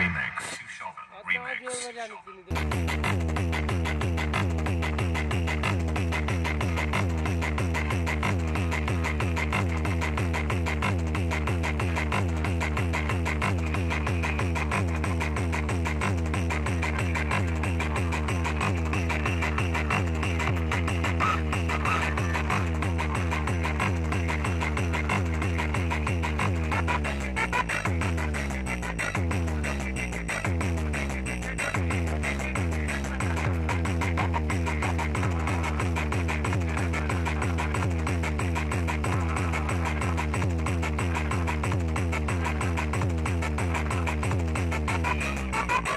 Shovel Remix. Two Shovel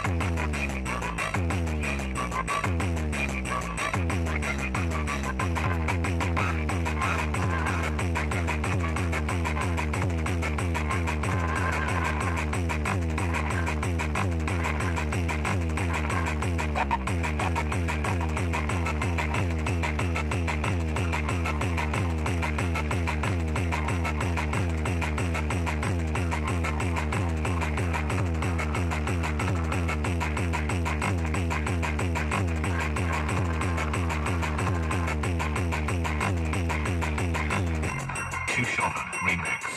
Shovel Remix.